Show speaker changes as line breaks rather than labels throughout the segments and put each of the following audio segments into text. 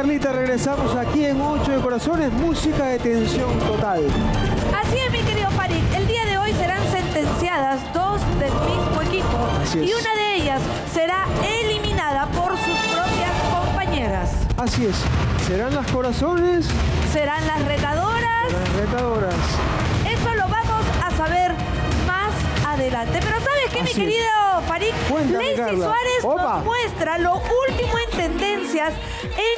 Carlita, regresamos aquí en 8 de Corazones, música de tensión total.
Así es, mi querido Farid. El día de hoy serán sentenciadas dos del mismo equipo.
Así es.
Y una de ellas será eliminada por sus propias compañeras.
Así es, serán las corazones,
Serán las retadoras.
las retadoras.
Eso lo vamos a saber más adelante. Pero ¿sabes qué, mi
es.
Querido Farid?
Cuéntame,
Lacey
Carla.
Suárez
Opa.
nos muestra lo último en tendencias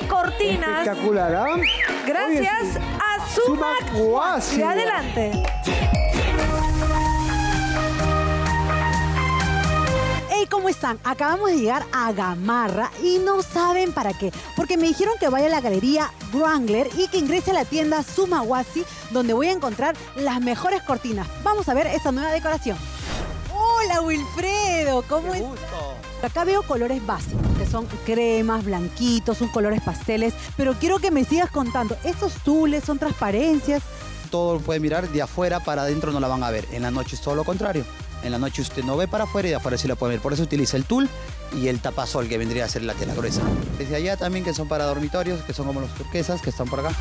en cortinas.
Espectacular, ¿ah?
Gracias
Oye,
a Sumac.
Sumac Guasi.
Y adelante.
Hey, ¿cómo están? Acabamos de llegar a Gamarra y no saben para qué. Porque me dijeron que vaya a la galería Wrangler y que ingrese a la tienda Sumawasi, donde voy a encontrar las mejores cortinas. Vamos a ver esta nueva decoración. Hola Wilfredo, ¿cómo estás? Acá veo colores básicos, que son cremas, blanquitos, son colores pasteles, pero quiero que me sigas contando. ¿Estos tules son transparencias?
todo lo puede mirar de afuera para adentro no la van a ver. En la noche es todo lo contrario. En la noche usted no ve para afuera y de afuera sí la puede ver. Por eso utiliza el tul y el tapasol que vendría a ser la tela gruesa. Desde allá también que son para dormitorios, que son como los turquesas que están por acá.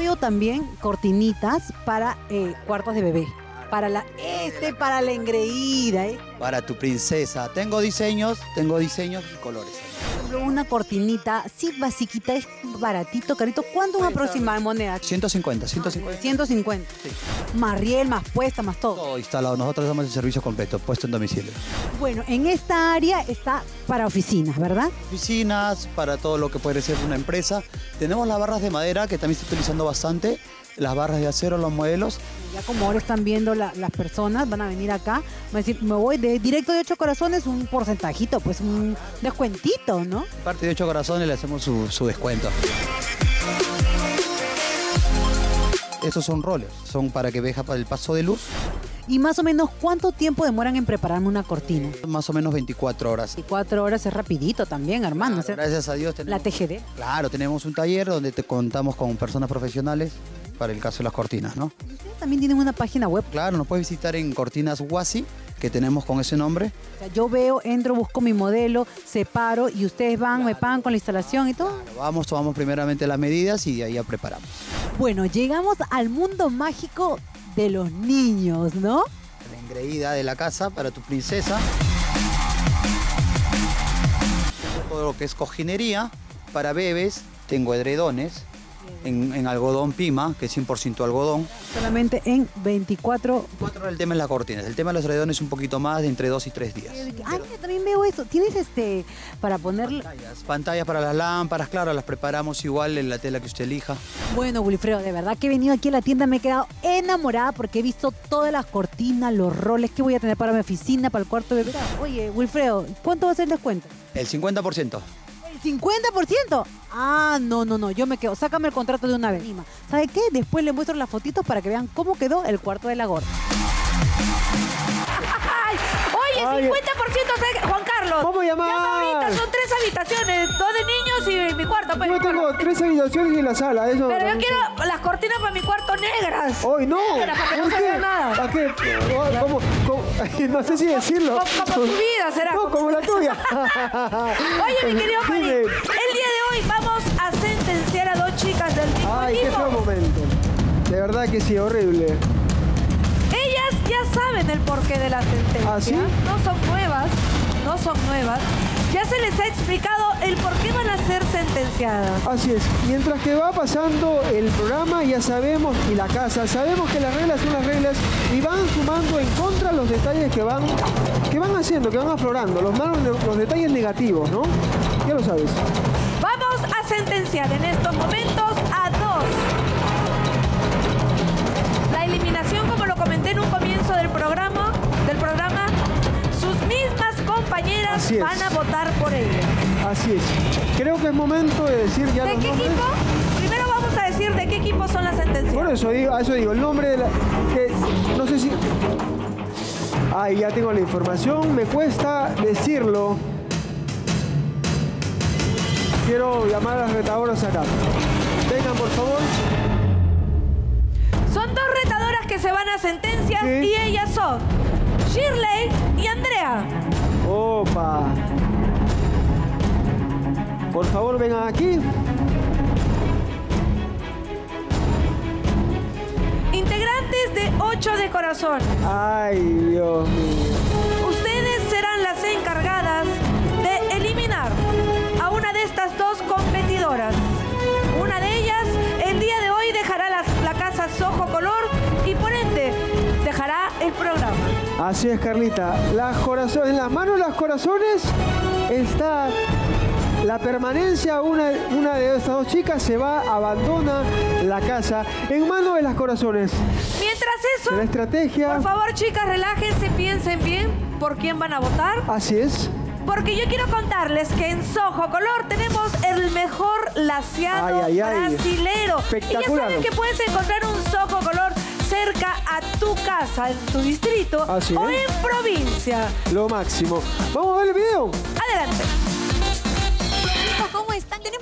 Veo también cortinitas para eh, cuartos de bebé. Para la este, para la engreída. ¿eh?
Para tu princesa. Tengo diseños, tengo diseños y colores.
Una cortinita, sí, basiquita, es baratito, carito. ¿Cuánto es aproximado en moneda?
150, 150.
150. Más riel, más puesta, más todo.
Todo instalado. Nosotros damos el servicio completo, puesto en domicilio.
Bueno, en esta área está para oficinas, ¿verdad?
Oficinas, para todo lo que puede ser una empresa. Tenemos las barras de madera que también se está utilizando bastante. Las barras de acero, los modelos.
Ya como ahora están viendo la- las personas, van a venir acá, van a decir, me voy de directo de ocho corazones, un porcentajito, pues un descuentito, ¿no?
Parte de 8 corazones le hacemos su, su descuento. Estos son roles, son para que veja para el paso de luz,
Y más o menos, ¿cuánto tiempo demoran en prepararme una cortina?
más o menos 24 horas.
Y cuatro horas es rapidito también, hermano.
Gracias a Dios
la
tenemos,
TGD.
claro, tenemos un taller donde te contamos con personas profesionales para el caso de las cortinas, ¿no?
Ustedes también tienen una página web.
Claro, nos puedes visitar en Cortinas Wasi, que tenemos con ese nombre.
O sea, yo veo, entro, busco mi modelo, separo y ustedes van, me pagan con la instalación y todo.
Vamos, tomamos primeramente las medidas y de ahí ya preparamos.
Bueno, llegamos al mundo mágico de los niños, ¿no?
La engreída de la casa para tu princesa. Todo lo que es cojinería para bebés, tengo edredones en, en algodón pima, que es 100% algodón.
Solamente en 24
Cuatro el tema es las cortinas. El tema de los edredones un poquito más, de entre dos y tres días.
Ah, mira, también veo eso. Tienes este para poner.
Pantallas, pantallas para las lámparas, claro, las preparamos igual en la tela que usted elija.
Bueno, Wilfredo, de verdad que he venido aquí a la tienda, me he quedado enamorada porque he visto todas las cortinas, los roles que voy a tener para mi oficina, para el cuarto de bebé. Oye, Wilfredo, ¿cuánto va a ser el descuento?
El 50%.
¿El 50%? Ah, no, no, no, yo me quedo. Sácame el contrato de una vez. ¿Sabe qué? Después le muestro las fotitos para que vean cómo quedó el cuarto de la gorda.
¡Ay! Oye,
Ay,
50% ¿sabes qué? Juan Carlos.
¿Cómo llamar?
Llama ahorita, son tres habitaciones, dos de niños y mi cuarto. pues,
Yo tengo tres habitaciones en la sala, eso.
Pero yo quiero las cortinas para mi cuarto negras.
¡Hoy no!
Negras, para que no
¿Por
se
qué?
vea nada.
¿Para qué? ¿Cómo, cómo? No sé si decirlo.
Como, como tu vida será.
No, como la tuya.
Oye, mi querido el día de hoy vamos a sentenciar a dos chicas del mismo
Ay, qué
equipo.
feo momento. De verdad que sí, horrible.
Ellas ya saben el porqué de la sentencia.
¿Ah, sí?
No son nuevas, no son nuevas. Ya se les ha explicado el por qué van a ser
Así es. Mientras que va pasando el programa, ya sabemos, y la casa, sabemos que las reglas son las reglas y van sumando en contra los detalles que van, que van haciendo, que van aflorando, los malos, los detalles negativos, ¿no? Ya lo sabes.
Vamos a sentenciar en estos momentos a dos. La eliminación, como lo comenté en un comienzo del programa, del programa, sus mismas compañeras
Así es.
van a votar por ellas.
Así es. Creo que es momento de decir ya
¿De
los
qué
nombres.
equipo? Primero vamos a decir de qué equipo son las sentencias.
Por eso digo, a eso digo, el nombre de la. que no sé si. Ay, ya tengo la información, me cuesta decirlo. Quiero llamar a las retadoras acá. Vengan, por favor.
Son dos retadoras que se van a sentencias
Sí.
y ellas son Shirley y Andrea.
Opa. Por favor, vengan aquí.
Integrantes de 8 de corazón.
Ay, Dios mío.
Ustedes serán las encargadas de eliminar a una de estas dos competidoras. Una de ellas el día de hoy dejará las- la casa Sojo Color y por ende dejará el programa.
Así es, Carlita. Las corazones, en las manos los corazones está la permanencia. Una, una de estas dos chicas se va, abandona la casa. En manos de las corazones.
Mientras eso,
La estrategia.
por favor chicas, relájense, piensen bien por quién van a votar.
Así es.
Porque yo quiero contarles que en Sojo Color tenemos el mejor laciado
Ay, ay, ay.
brasilero. Y ya
Espectacular.
saben que puedes encontrar un Sojo Color cerca a tu casa, en tu distrito
Así
o
es.
en provincia.
Lo máximo. Vamos a ver el video.
Adelante.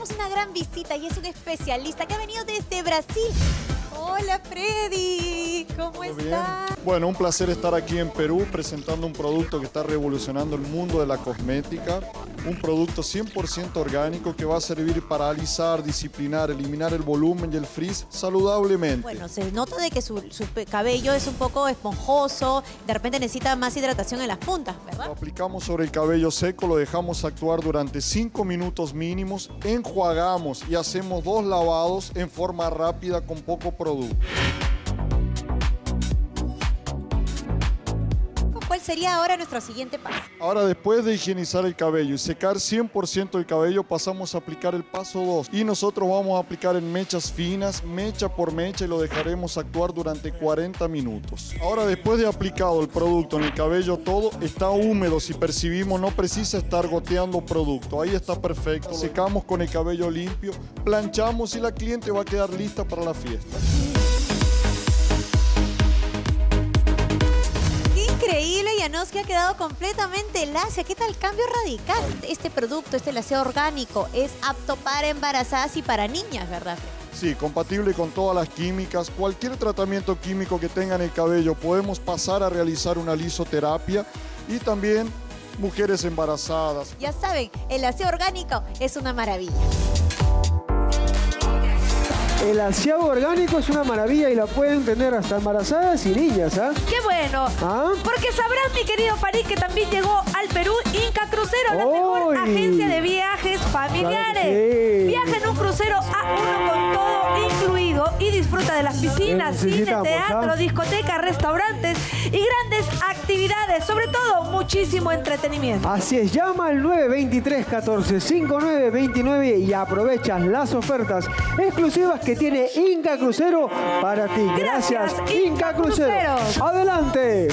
Tenemos una gran visita y es un especialista que ha venido desde Brasil. Hola, Freddy. ¿Cómo estás?
Bueno, un placer estar aquí en Perú presentando un producto que está revolucionando el mundo de la cosmética. Un producto 100% orgánico que va a servir para alisar, disciplinar, eliminar el volumen y el frizz saludablemente.
Bueno, se nota de que su, su cabello es un poco esponjoso, de repente necesita más hidratación en las puntas,
Lo
¿verdad?
aplicamos sobre el cabello seco, lo dejamos actuar durante 5 minutos mínimos, enjuagamos y hacemos dos lavados en forma rápida con poco producto.
Sería ahora nuestro siguiente paso?
Ahora después de higienizar el cabello y secar 100% el cabello pasamos a aplicar el paso 2 y nosotros vamos a aplicar en mechas finas, mecha por mecha y lo dejaremos actuar durante 40 minutos. Ahora después de aplicado el producto en el cabello todo está húmedo, si percibimos no precisa estar goteando producto, ahí está perfecto. Secamos con el cabello limpio, planchamos y la cliente va a quedar lista para la fiesta.
Yanos que ha quedado completamente lacia. ¿Qué tal cambio radical? Este producto, este laseo orgánico, es apto para embarazadas y para niñas, ¿verdad?
Sí, compatible con todas las químicas. Cualquier tratamiento químico que tenga en el cabello podemos pasar a realizar una lisoterapia y también mujeres embarazadas.
Ya saben, el aseo orgánico es una maravilla.
El aseado orgánico es una maravilla y la pueden tener hasta embarazadas y niñas, ¿ah?
¡Qué bueno!
¿Ah?
Porque sabrás, mi querido Farid, que también llegó al Perú Inca Crucero, la mejor agencia de viajes familiares.
Claro que sí.
Viaja en un crucero A1 con todo incluido disfruta de las piscinas, cine, teatro, discotecas, restaurantes y grandes actividades. Sobre todo, muchísimo entretenimiento.
Así es, llama al 923 14 5929 y aprovechas las ofertas exclusivas que tiene Inca Crucero para ti. Gracias,
Gracias,
Inca
Inca
Crucero.
Cruceros.
Adelante.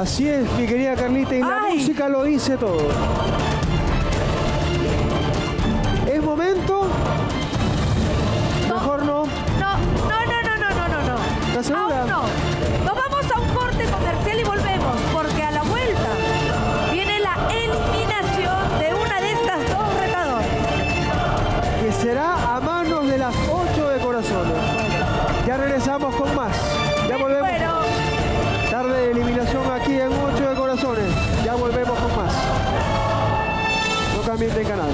Así es, mi querida Carlita, y la
Ay.
música lo dice todo. Es momento. Mejor no.
No, no, no, no, no, no, no, no.
¿Estás segura?
Aún no. Nos vamos a un corte comercial y volvemos, porque a la vuelta viene la eliminación de una de estas dos retadoras.
que será a manos de las 8 de corazones. Ya regresamos con más. Ya volvemos. Eliminación aquí en 8 de corazones. Ya volvemos con más. No cambien de canal.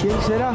¿Quién será?